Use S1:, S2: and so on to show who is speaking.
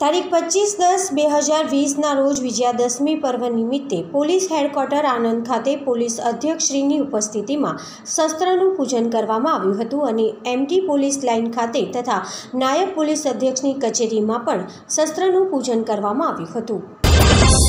S1: તારીખ પચીસ દસ બે હજાર વીસના રોજ વિજયાદશમી પર્વ નિમિત્તે પોલીસ હેડક્વાર્ટર આનંદ ખાતે પોલીસ અધ્યક્ષશ્રીની ઉપસ્થિતિમાં શસ્ત્રનું પૂજન કરવામાં આવ્યું હતું અને એમટી પોલીસ લાઇન ખાતે તથા નાયબ પોલીસ અધ્યક્ષની કચેરીમાં પણ શસ્ત્રનું પૂજન કરવામાં આવ્યું હતું.